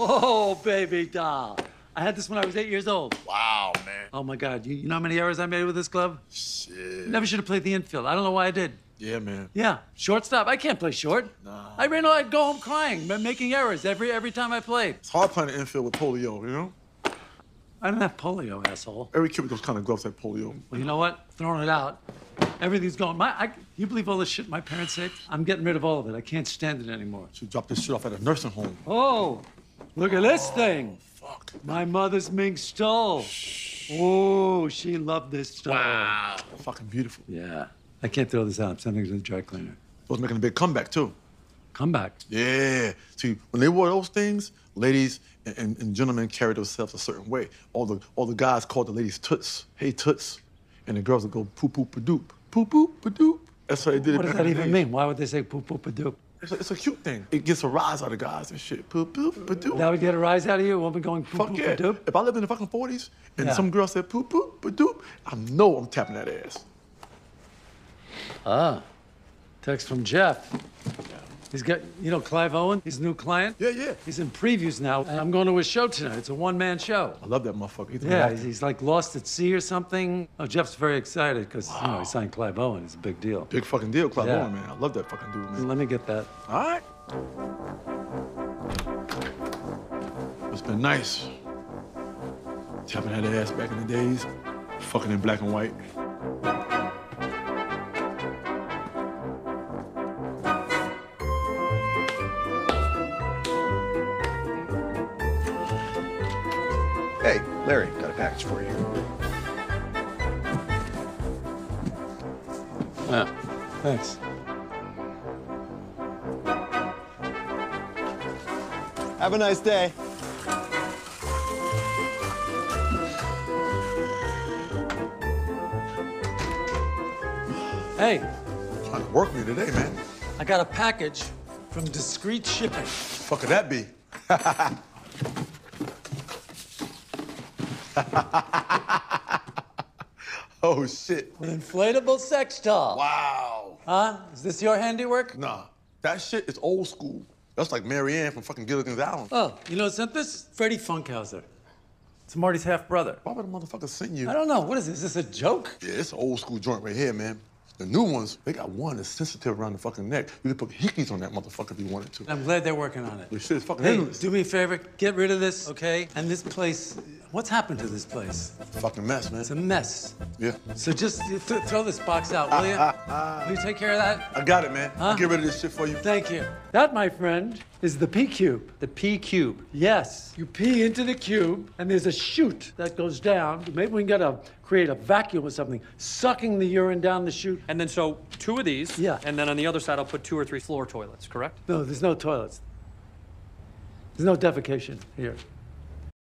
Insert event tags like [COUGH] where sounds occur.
Oh, baby doll. I had this when I was eight years old. Wow, man. Oh my God, you, you know how many errors I made with this glove? Shit. Never should have played the infield. I don't know why I did. Yeah, man. Yeah, shortstop. I can't play short. Nah. I ran. I'd go home crying, making errors every every time I played. It's hard playing the infield with polio, you know? I don't have polio, asshole. Every kid with those kind of gloves had polio. Well, you know what? Throwing it out. Everything's going. My, I, you believe all this shit my parents say? I'm getting rid of all of it. I can't stand it anymore. She dropped this shit off at a nursing home. Oh, look at this thing. Oh, fuck. My mother's mink stole. Oh, she loved this stuff. Wow. Fucking beautiful. Yeah. I can't throw this out. I'm sending it to the dry cleaner. Was making a big comeback, too. Comeback? Yeah. See, when they wore those things, ladies and, and, and gentlemen carried themselves a certain way. All the all the guys called the ladies toots. Hey, toots. And the girls would go poo poo padoop. Poo poo padoop. That's how they did it. What does that even day. mean? Why would they say poop poop a doop? It's a, it's a cute thing. It gets a rise out of guys and shit. Poo poo padoop. That would get a rise out of you? A woman going poop Fuck poop yeah. a doop? If I lived in the fucking 40s and Yeah. some girl said poo poo padoop, I know I'm tapping that ass. Ah. Text from Jeff. He's got, you know, Clive Owen, his new client. Yeah, yeah. He's in previews now. And I'm going to his show tonight. It's a one man show. I love that motherfucker. He's Yeah, he's, he's like lost at sea or something. Oh, Jeff's very excited because, you know, he signed Clive Owen. It's a big deal. Big fucking deal, Clive Yeah. Owen, man. I love that fucking dude, man. Let me get that. All right. It's been nice. Tapping that ass back in the days. Fucking in black and white. Hey, Larry, got a package for you. Yeah. Thanks. Have a nice day. Hey, Trying to work me today, man. I got a package from Discreet Shipping. Fuck could that be? [LAUGHS] [LAUGHS] oh shit. An inflatable sex doll. Wow. Huh? Is this your handiwork? Nah, that shit is old school. That's like Mary Ann from fucking Gilligan's Island. Oh, you know who sent this? Freddy Funkhauser. It's Marty's half brother. Why would a motherfucker send you? I don't know. What is this? Is this a joke? Yeah, it's an old school joint right here, man. The new ones, they got one that's sensitive around the fucking neck. You could put hickeys on that motherfucker if you wanted to. I'm glad they're working on it. This shit is fucking Hey, endless. do me a favor. Get rid of this, okay? And this place, what's happened to this place? Fucking mess, man. It's a mess. Yeah. So just th- throw this box out, will you? [LAUGHS] will you take care of that? I got it, man. Huh? I'll get rid of this shit for you. Thank you. That, my friend, is the P cube. The P cube. Yes, you pee into the cube, and there's a chute that goes down. Maybe we can get a create a vacuum or something, sucking the urine down the chute. And then so two of these. Yeah. And then on the other side, I'll put two or three floor toilets, correct? No, there's no toilets. There's no defecation here.